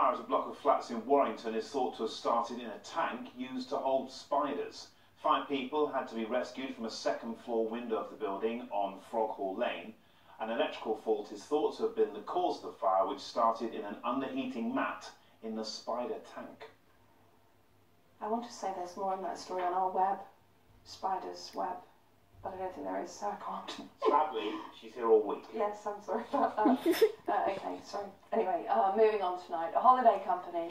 fire at a block of flats in Warrington is thought to have started in a tank used to hold spiders. Five people had to be rescued from a second floor window of the building on Froghall Lane. An electrical fault is thought to have been the cause of the fire, which started in an underheating mat in the spider tank. I want to say there's more in that story on our web, Spider's Web, but I don't think there is, so I can't. Sadly, she's here all week. Yes, I'm sorry about that. uh, okay, sorry. Uh, moving on tonight. A holiday company